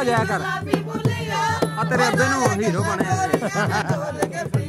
ਹੋ ਜਾਇਆ ਕਰ ਆ ਤੇਰੇ ਅੱਬੇ ਨੂੰ ਹੀਰੋ ਬਣਿਆ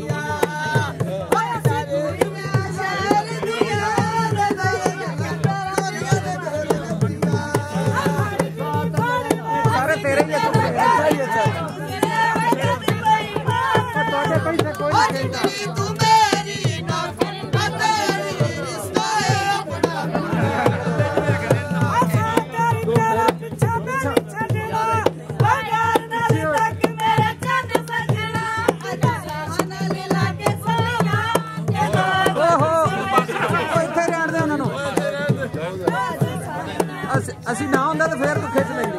ਅਸੀਂ- ਅਸੀਂ ਨਾ ਹੁੰਦਾ ਤਾਂ ਫੇਰ ਤੂੰ ਖਿੱਚ ਲੈਂਦੀ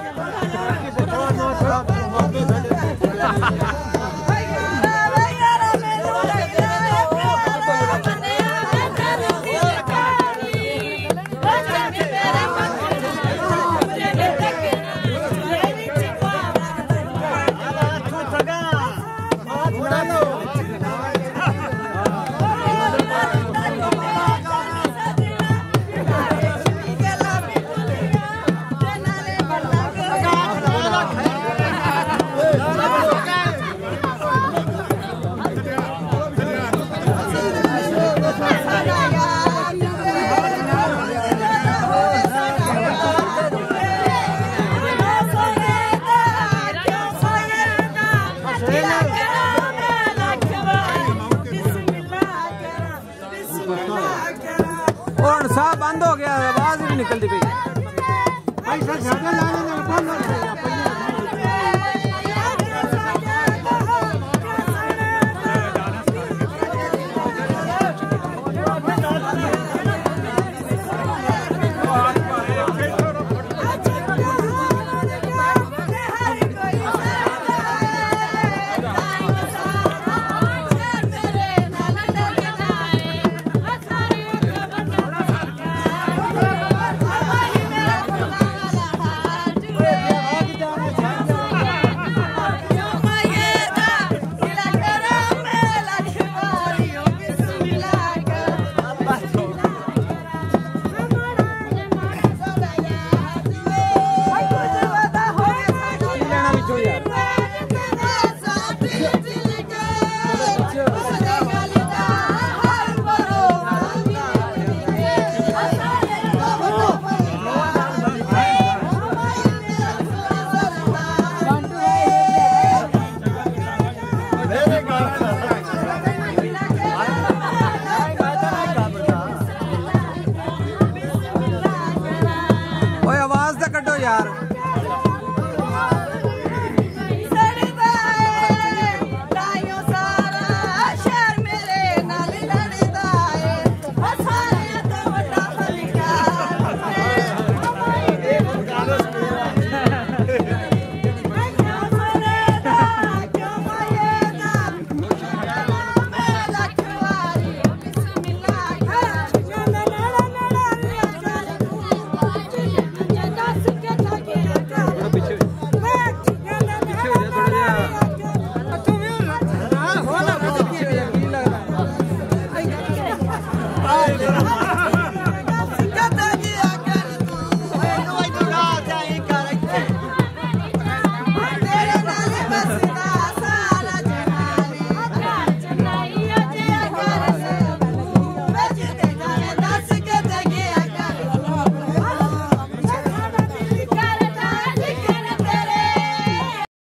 बंद हो गया आवाज़ भी निकलती गई भाई सर Obrigada.